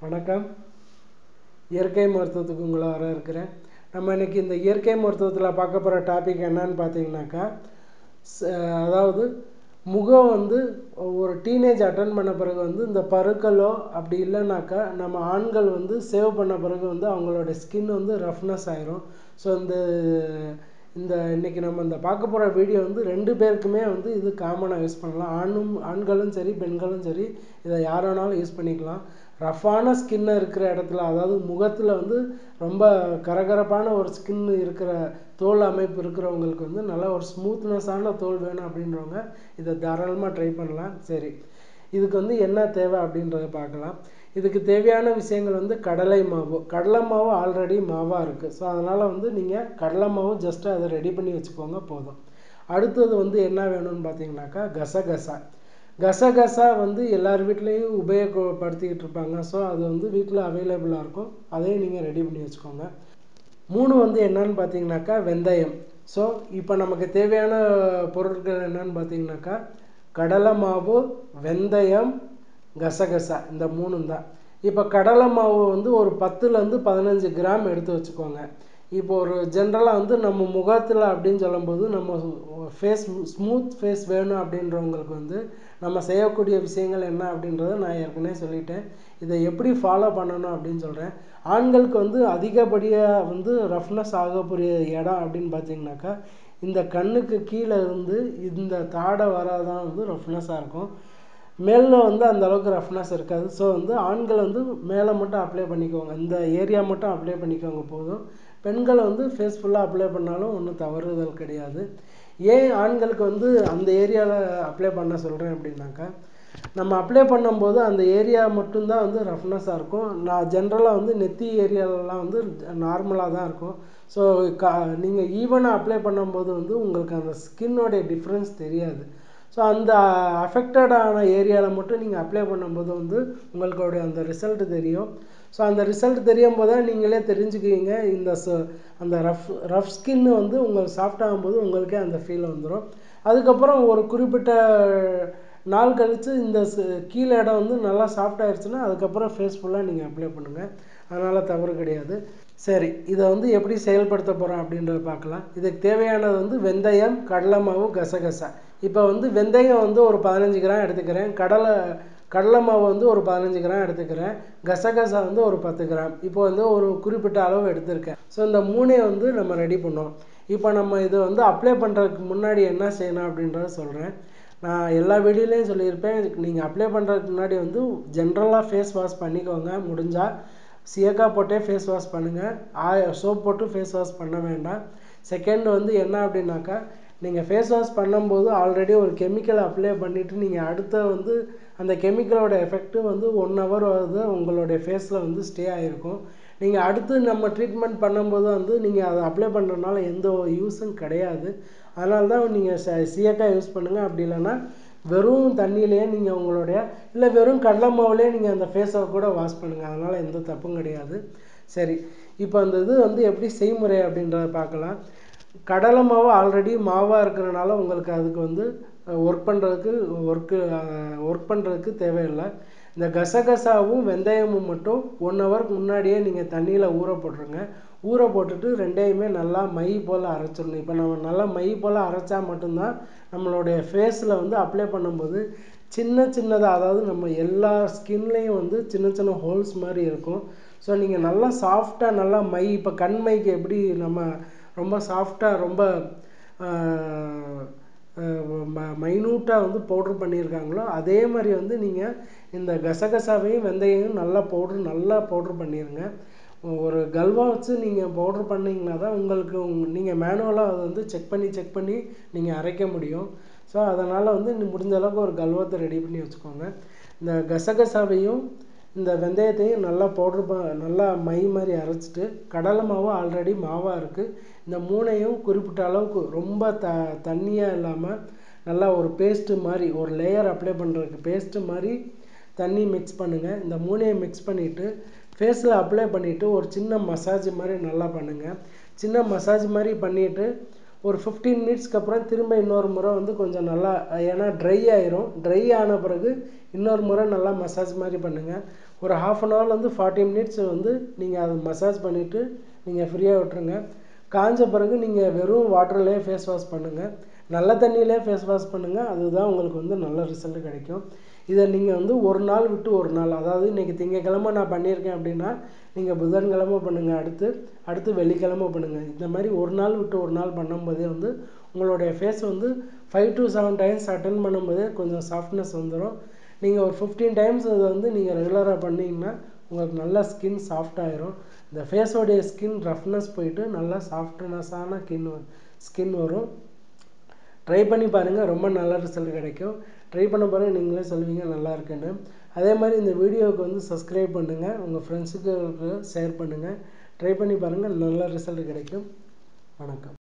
வணக்கம். இயற்கை மருத்துவத்துக்கு உங்களை வர இருக்கிறேன் நம்ம இன்றைக்கி இந்த இயற்கை மருத்துவத்தில் பார்க்க போகிற டாபிக் என்னன்னு பார்த்தீங்கன்னாக்கா ச- அதாவது முகம் வந்து ஒரு டீனேஜ் அட்டன் பண்ண பிறகு வந்து இந்த பருக்களோ அப்படி இல்லைனாக்கா நம்ம ஆண்கள் வந்து சேவ் பண்ண பிறகு வந்து அவங்களோட ஸ்கின் வந்து ரஃப்னஸ் ஆயிரும். ஸோ இந்த இந்த இன்னைக்கு நம்ம இந்த பார்க்க போகிற வீடியோ வந்து ரெண்டு பேருக்குமே வந்து இது காமனாக யூஸ் பண்ணலாம். ஆணும் ஆண்களும் சரி பெண்களும் சரி இதை யார் வேணாலும் யூஸ் பண்ணிக்கலாம். ரஃப்பான ஸ்கின்னு இருக்கிற இடத்துல அதாவது முகத்தில் வந்து ரொம்ப கரகரப்பான ஒரு ஸ்கின் இருக்கிற தோல் அமைப்பு இருக்கிறவங்களுக்கு வந்து நல்ல ஒரு ஸ்மூத்னஸான தோல் வேணும் அப்படின்றவங்க இதை தாராளமாக ட்ரை பண்ணலாம். சரி. இதுக்கு வந்து என்ன தேவை அப்படின்றத பார்க்கலாம். இதுக்கு தேவையான விஷயங்கள் வந்து கடலை மாவு. கடலை மாவு ஆல்ரெடி மாவாக இருக்குது ஸோ அதனால் வந்து நீங்கள் கடலை மாவு ஜஸ்ட்டு அதை ரெடி பண்ணி வச்சுக்கோங்க போதும். அடுத்தது வந்து என்ன வேணும்னு பார்த்தீங்கன்னாக்கா கசகசா. கசகசா வந்து எல்லார் வீட்லேயும் உபயோகப்படுத்திக்கிட்டு இருப்பாங்க. ஸோ அது வந்து வீட்டில் அவைலபிளாக இருக்கும். அதையும் நீங்கள் ரெடி பண்ணி வச்சுக்கோங்க. மூணு வந்து என்னன்னு பார்த்தீங்கன்னாக்கா வெந்தயம். ஸோ இப்போ நமக்கு தேவையான பொருட்கள் என்னன்னு பார்த்தீங்கன்னாக்கா கடலை மாவு வெந்தயம் கசகசா. இந்த மூணும் தான். இப்போ கடலை மாவு வந்து ஒரு பத்துலேருந்து பதினஞ்சு கிராம் எடுத்து வச்சுக்கோங்க. இப்போ ஒரு ஜென்ரலாக வந்து நம்ம முகத்தில் அப்படின்னு சொல்லும்போது நம்ம ஃபேஸ் ஸ்மூத் ஃபேஸ் வேணும் அப்படின்றவங்களுக்கு வந்து நம்ம செய்யக்கூடிய விஷயங்கள் என்ன அப்படின்றத நான் ஏற்கனவே சொல்லிட்டேன். இதை எப்படி ஃபாலோ பண்ணணும் அப்படின்னு சொல்கிறேன் ஆண்களுக்கு வந்து அதிகப்படியாக வந்து ரஃப்னஸ் ஆகக்கூடிய இடம் அப்படின்னு பார்த்தீங்கன்னாக்கா இந்த கண்ணுக்கு கீழே இருந்து இந்த தாடை வராதான் வந்து ரஃப்னஸாக இருக்கும். மேலில் வந்து அந்த அளவுக்கு ரஃப்னஸ் இருக்காது. ஸோ வந்து ஆண்கள் வந்து மேலே மட்டும் அப்ளை பண்ணிக்கோங்க. இந்த ஏரியா மட்டும் அப்ளை பண்ணிக்கோங்க போதும். பெண்கள் வந்து ஃபேஸ் ஃபுல்லாக அப்ளை பண்ணாலும் ஒன்றும் தவறுதல் கிடையாது. ஏன் ஆண்களுக்கு வந்து அந்த ஏரியாவில் அப்ளை பண்ண சொல்கிறேன் அப்படின்னாக்கா நம்ம அப்ளை பண்ணும்போது அந்த ஏரியா மட்டும்தான் வந்து ரஃப்னஸாக இருக்கும். நான் ஜென்ரலாக வந்து நெத்தி ஏரியாலலாம் வந்து நார்மலாக தான் இருக்கும். ஸோ கா நீங்கள் ஈவனாக அப்ளை பண்ணும்போது வந்து உங்களுக்கு அந்த ஸ்கின்னோடைய டிஃப்ரென்ஸ் தெரியாது. ஸோ அந்த அஃபெக்டடான ஏரியாவில் மட்டும் நீங்கள் அப்ளை பண்ணும்போது வந்து உங்களுடைய அந்த ரிசல்ட் தெரியும். ஸோ அந்த ரிசல்ட் தெரியும் போது தான் நீங்களே தெரிஞ்சுக்குவீங்க. இந்த ச- அந்த ரஃப் ரஃப் ஸ்கின்னு வந்து உங்களுக்கு சாஃப்ட் ஆகும்போது உங்களுக்கே அந்த ஃபீல் வந்துடும் அதுக்கப்புறம் ஒரு குறிப்பிட்ட நாள் கழித்து இந்த ச- கீழே இடம் வந்து நல்லா சாஃப்ட் ஆயிடுச்சுன்னா அதுக்கப்புறம் ஃபேஸ் ஃபுல்லாக நீங்கள் அப்ளை பண்ணுங்கள் அதனால் தவறு கிடையாது. சரி இதை வந்து எப்படி செயல்படுத்த போகிறோம் அப்படின்றத பார்க்கலாம். இதுக்கு தேவையானது வந்து வெந்தயம் கடலை மாவு கசகசா. இப்போ வந்து வெந்தயம் வந்து ஒரு பதினஞ்சு கிராம் எடுத்துக்கிறேன். கடலை கடலை மாவு வந்து ஒரு பதினஞ்சு கிராம் எடுத்துக்கிறேன். கசகசா வந்து ஒரு பத்து கிராம். இப்போ வந்து ஒரு குறிப்பிட்ட அளவு எடுத்திருக்கேன். ஸோ இந்த மூணையும் வந்து நம்ம ரெடி பண்ணோம் இப்போ நம்ம இதை வந்து அப்ளை பண்ணுறதுக்கு முன்னாடி என்ன செய்யணும் அப்படின்றத சொல்கிறேன் நான் எல்லா வீடியோலையும் சொல்லியிருப்பேன். நீங்கள் அப்ளை பண்ணுறதுக்கு முன்னாடி வந்து ஜென்ரலாக ஃபேஸ் வாஷ் பண்ணிக்கோங்க. முடிஞ்சால் சியக்கா போட்டே ஃபேஸ் வாஷ் பண்ணுங்கள் ஆ சோப் போட்டு ஃபேஸ் வாஷ் பண்ண வேண்டாம். செகண்ட் வந்து என்ன அப்படின்னாக்கா நீங்கள் ஃபேஸ் வாஷ் பண்ணும்போது ஆல்ரெடி ஒரு கெமிக்கல் அப்ளை பண்ணிவிட்டு நீங்கள் அடுத்த வந்து அந்த கெமிக்கலோட எஃபெக்ட்டு வந்து ஒன் ஹவர் வந்து உங்களுடைய ஃபேஸில் வந்து ஸ்டே ஆகிருக்கும் நீங்கள் அடுத்து நம்ம ட்ரீட்மெண்ட் பண்ணும்போது வந்து நீங்கள் அதை அப்ளை பண்ணுறதுனால எந்த யூஸும் கிடையாது. அதனால தான் நீங்கள் ச சியக்காய் யூஸ் பண்ணுங்கள் அப்படி இல்லைன்னா வெறும் தண்ணியிலேயே நீங்கள் உங்களுடைய இல்லை வெறும் கடலை மாவுலேயே நீங்கள் அந்த ஃபேஸை கூட வாஷ் பண்ணுங்கள் அதனால் எந்த தப்பும் கிடையாது. சரி இப்போ அந்த இது வந்து எப்படி செய்முறை அப்படின்றத பார்க்கலாம். கடலை மாவு ஆல்ரெடி மாவாக இருக்கிறனால உங்களுக்கு அதுக்கு வந்து ஒர்க் பண்ணுறதுக்கு ஒர்க்கு ஒர்க் பண்ணுறதுக்கு தேவையில்லை. இந்த கசகசாவும் வெந்தயமும் மட்டும் ஒன் ஹவருக்கு முன்னாடியே நீங்கள் தண்ணியில் ஊற போட்டுருங்க. ஊற போட்டுட்டு ரெண்டையுமே நல்லா மை போல் அரைச்சிடணும். இப்போ நம்ம நல்லா மை போல் அரைச்சா மட்டும்தான் நம்மளுடைய ஃபேஸில் வந்து அப்ளை பண்ணும்போது சின்ன சின்னதாக அதாவது நம்ம எல்லா ஸ்கின்லேயும் வந்து சின்ன சின்ன ஹோல்ஸ் மாதிரி இருக்கும். ஸோ நீங்கள் நல்லா சாஃப்டாக நல்லா மை இப்போ கண் மைக்கு எப்படி நம்ம ரொம்ப சாஃப்டாக ரொம்ப ம மைனூட்டாக வந்து பவுட்ரு பண்ணியிருக்காங்களோ அதே மாதிரி வந்து நீங்கள் இந்த கசகசாவையும் வெந்தயமும் நல்லா பவுட்ரு நல்லா பவுட்ரு பண்ணிடுங்க ஒரு கல்வா வச்சு நீங்கள் பவுட்ரு பண்ணிங்கன்னா தான் உங்களுக்கு நீங்கள் மேனுவலாக அதை வந்து செக் பண்ணி செக் பண்ணி நீங்கள் அரைக்க முடியும். ஸோ அதனால் வந்து முடிஞ்ச அளவுக்கு ஒரு கல்வத்தை ரெடி பண்ணி வச்சுக்கோங்க. இந்த கசகசாவையும் இந்த வெந்தயத்தையும் நல்லா பவுட்ரு ப நல்லா மை மாதிரி அரைச்சிட்டு கடலை மாவு ஆல்ரெடி மாவாக இருக்குது இந்த மூணையும் குறிப்பிட்ட அளவுக்கு ரொம்ப த தண்ணியாக இல்லாமல் நல்லா ஒரு பேஸ்ட்டு மாதிரி ஒரு லேயர் அப்ளை பண்ணுறதுக்கு பேஸ்ட்டு மாதிரி தண்ணி மிக்ஸ் பண்ணுங்கள் இந்த மூணையும் மிக்ஸ் பண்ணிவிட்டு ஃபேஸில் அப்ளை பண்ணிவிட்டு ஒரு சின்ன மசாஜ் மாதிரி நல்லா பண்ணுங்கள் சின்ன மசாஜ் மாதிரி பண்ணிவிட்டு ஒரு ஃபிஃப்டீன் மினிட்ஸ்க்கு அப்புறம் திரும்ப இன்னொரு முறை வந்து கொஞ்சம் நல்லா ஏன்னா ட்ரை ஆயிரும். ட்ரை ஆன பிறகு இன்னொரு முறை நல்லா மசாஜ் மாதிரி பண்ணுங்கள் ஒரு ஹாஃப் அன் ஹவர்லேருந்து ஃபார்ட்டி மினிட்ஸ் வந்து நீங்கள் அதை மசாஜ் பண்ணிவிட்டு நீங்கள் ஃப்ரீயாக விட்டுருங்க. காஞ்ச பிறகு நீங்கள் வெறும் வாட்டர்லேயே ஃபேஸ் வாஷ் பண்ணுங்கள் நல்ல தண்ணியிலே ஃபேஸ் வாஷ் பண்ணுங்கள் அதுதான் உங்களுக்கு வந்து நல்ல ரிசல்ட் கிடைக்கும். இதை நீங்கள் வந்து ஒரு நாள் விட்டு ஒரு நாள் அதாவது இன்றைக்கி திங்கக்கிழமை நான் பண்ணியிருக்கேன் அப்படின்னா நீங்கள் புதன்கிழமை பண்ணுங்கள் அடுத்து அடுத்து வெள்ளிக்கிழமை பண்ணுங்கள் இந்த மாதிரி ஒரு நாள் விட்டு ஒரு நாள் பண்ணும்போதே வந்து உங்களுடைய ஃபேஸ் வந்து ஃபைவ் டு செவன் டைம்ஸ் அட்டன் பண்ணும்போதே கொஞ்சம் சாஃப்ட்னஸ் வந்துடும் நீங்கள் ஒரு ஃபிஃப்டீன் டைம்ஸ் அதை வந்து நீங்கள் ரெகுலராக பண்ணிங்கன்னா உங்களுக்கு நல்லா ஸ்கின் சாஃப்ட் ஆயிரும். இந்த ஃபேஸோடைய ஸ்கின் ரஃப்னஸ் போயிட்டு நல்லா சாஃப்ட்னஸான ஸ்கின் ஸ்கின் வரும். ட்ரை பண்ணி பாருங்கள் ரொம்ப நல்ல ரிசல்ட் கிடைக்கும். ட்ரை பண்ண பாருங்கள் நீங்களே சொல்லுவீங்க நல்லா இருக்குன்னு. அதே மாதிரி இந்த வீடியோவுக்கு வந்து சப்ஸ்கிரைப் பண்ணுங்கள் உங்கள் ஃப்ரெண்ட்ஸுக்கு ஷேர் பண்ணுங்கள் ட்ரை பண்ணி பாருங்கள் நல்ல ரிசல்ட் கிடைக்கும். வணக்கம்.